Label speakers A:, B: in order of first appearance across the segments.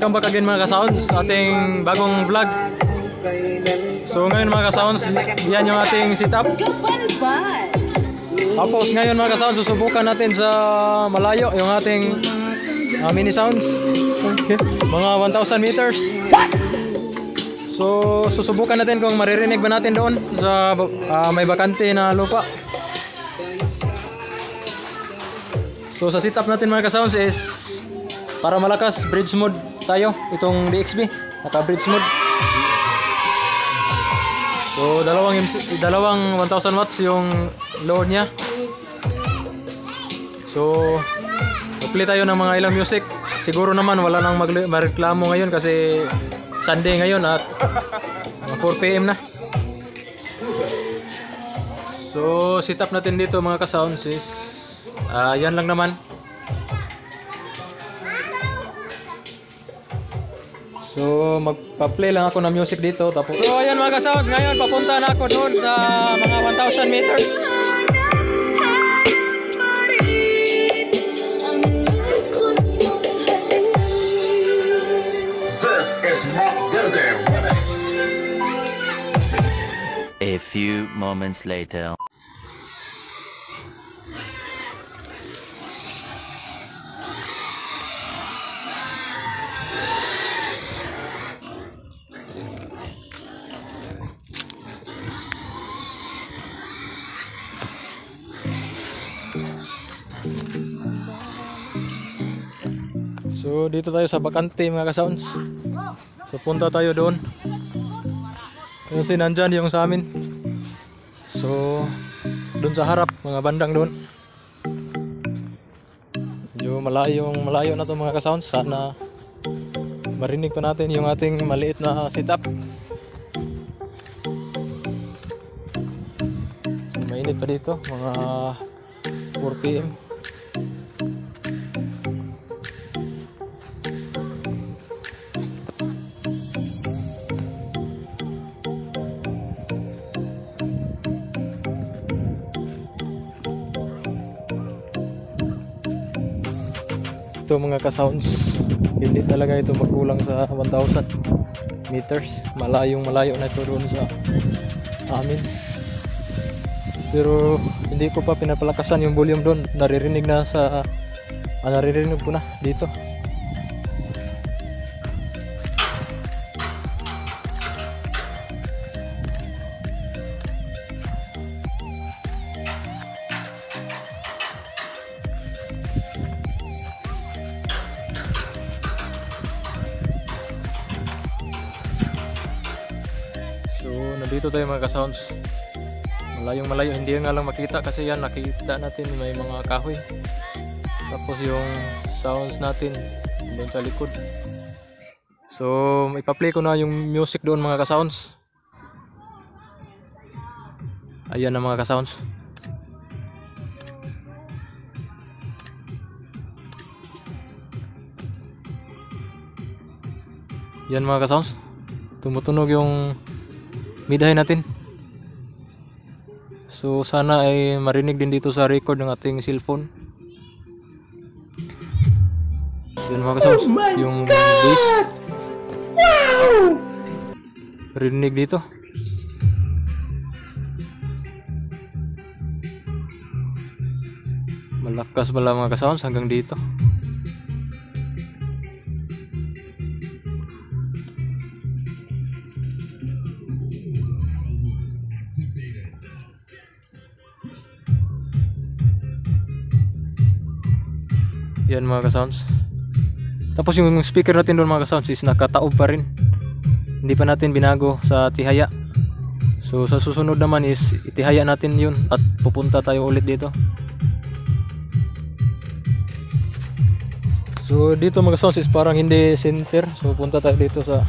A: Welcome back again mga ka-sounds sa ating bagong vlog. So, ngayon mga ka-sounds, yan yung ating setup. Tapos ngayon mga ka-sounds, susubukan natin sa malayo yung ating ah, mini sounds. Mga 1,000 meters. So, susubukan natin kung maririnig ba natin doon sa ah, may bakante na lupa. So, sa setup natin mga ka-sounds is para malakas, bridge mode tayo. Itong DXB, naka-bridge mode. So, dalawang, dalawang 1,000 watts yung load niya. So, play tayo ng mga ilang music. Siguro naman wala nang magre- mareklamo ngayon kasi Sunday ngayon at mga 4 p.m. na. So, setup natin dito mga ka-sounds is ah, yan lang naman. So, magpa-play lang ako ng music dito. Tapos, so, ayan mga ka-sounds. Ngayon, papunta na ako doon sa mga 1,000 meters.
B: This is Mark Verde
C: A few moments later.
A: So, dito tayo sa Bakante mga ka-sounds. So, punta tayo doon. Kasi nandyan yung sa amin. So, doon sa harap, mga bandang doon. Medyo malayo, malayo na to mga ka-sounds. Sana marinig pa natin yung ating maliit na setup. So, mainit pa dito, mga 4 p.m. ito mga ka-sounds. Hindi talaga ito magkulang sa 1,000 meters. Malayong malayo na ito doon sa amin. Pero hindi ko pa pinapalakasan yung volume doon. Naririnig na sa ah, naririnig ko na dito nandito tayo mga ka-sounds. Malayong malayo, hindi nga lang makita kasi yan, nakita natin may mga kahoy. Tapos yung sounds natin doon sa likod. So, ipa-play ko na yung music doon mga ka-sounds. Ayan na mga ka-sounds. Yan mga ka-sounds. Tumutunog yung midahin natin. So sana ay marinig din dito sa record ng ating cellphone. Yun mga kasounds, yung bass. Rinig dito. Malakas pala mga kasounds hanggang dito. Yan mga ka-sounds. Tapos yung speaker natin doon mga ka-sounds is nakataob pa rin. Hindi pa natin binago sa tihaya. So sa susunod naman is itihaya natin yun at pupunta tayo ulit dito. So dito mga sounds is parang hindi center. So punta tayo dito sa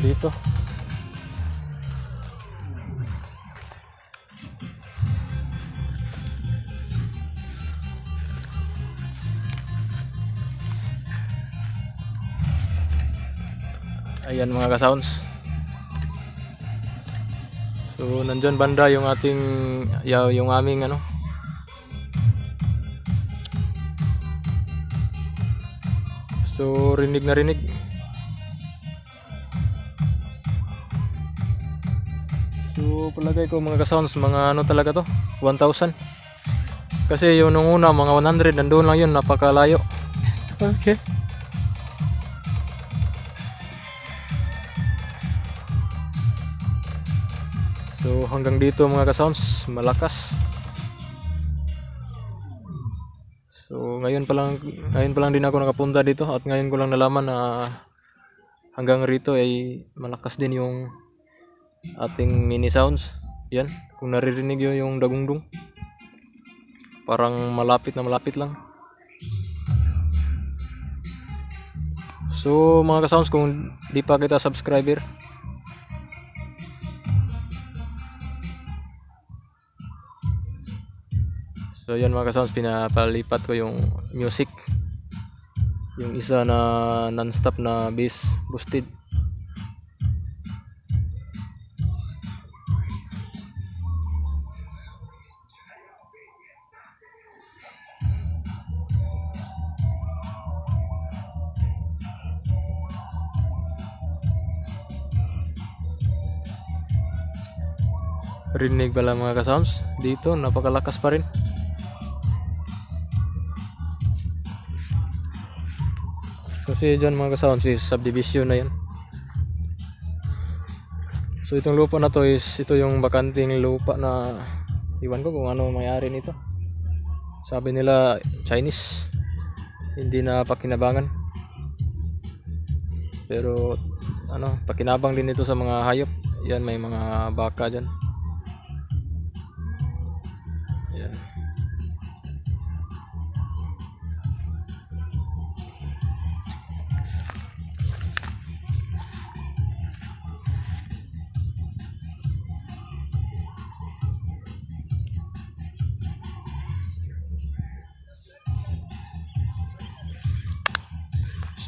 A: dito. ayan mga kasounds. So nandyan banda yung ating yung aming ano? So rinig na rinig. So palagay ko mga kasounds mga ano talaga to? 1000 kasi yung nung una mga 100 nandun lang yun napakalayo. Okay. Hanggang dito mga ka-sounds, malakas. So, ngayon pa lang ngayon pa lang din ako nakapunta dito at ngayon ko lang nalaman na hanggang rito ay malakas din yung ating mini sounds. Yan, kung naririnig yun yung dagundong. Parang malapit na malapit lang. So, mga ka-sounds, kung di pa kita subscriber, So yun mga kasounds, pinapalipat ko yung music. Yung isa na non-stop na bass boosted. Rinig pala mga kasounds. Dito, napakalakas pa rin. Kasi dyan mga kasounds is subdivision na yan. So itong lupa na to is ito yung bakanting lupa na iwan ko kung ano mayari nito. Sabi nila Chinese. Hindi na pakinabangan. Pero ano, pakinabang din ito sa mga hayop. Yan may mga baka dyan. Yan.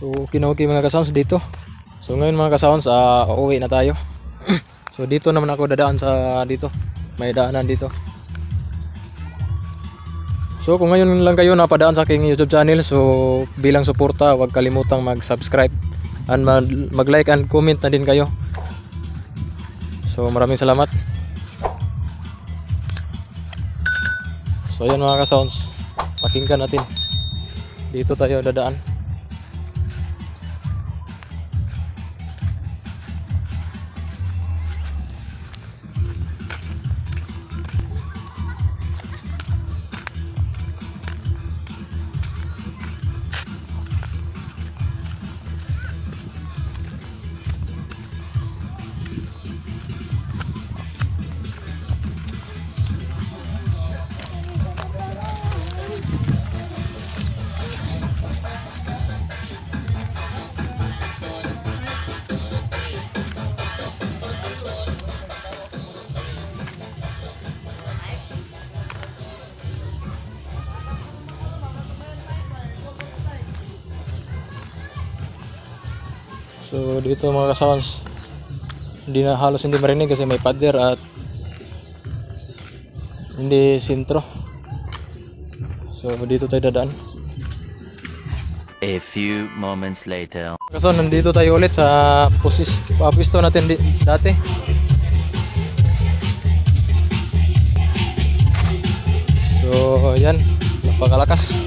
A: So, okay na mga kasounds dito. So, ngayon mga kasounds, ah uuwi na tayo. so, dito naman ako dadaan sa dito. May daanan dito. So, kung ngayon lang kayo napadaan sa aking YouTube channel, so bilang suporta, huwag kalimutang mag-subscribe and mag- mag-like and comment na din kayo. So, maraming salamat. So, ayan mga kasounds. Pakinggan natin. Dito tayo dadaan. So dito mga ka-sounds hindi na halos hindi marinig kasi may pader at hindi sintro. So dito tayo dadaan.
C: A few moments later.
A: Kaso nandito tayo ulit sa posis, papisto natin di, dati. So yan, napakalakas.